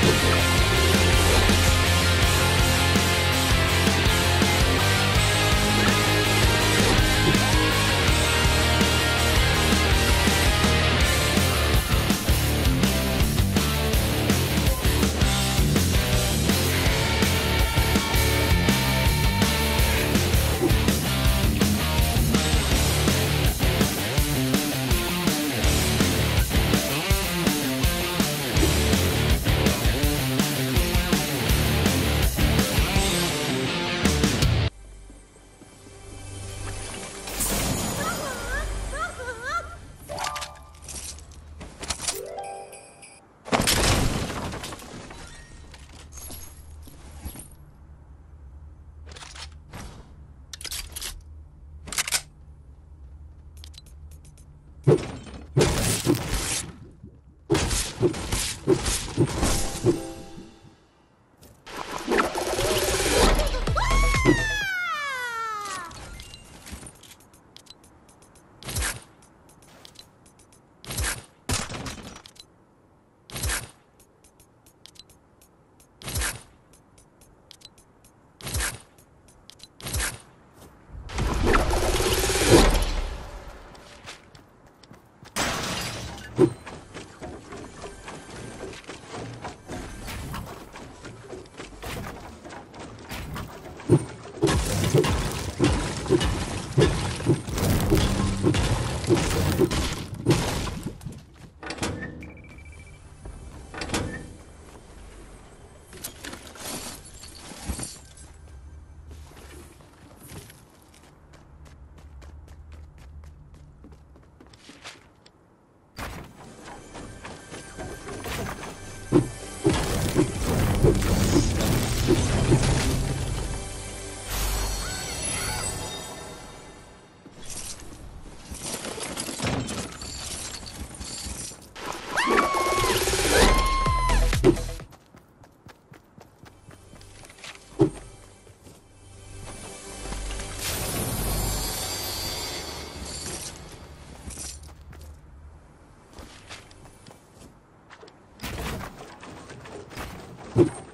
Thank you you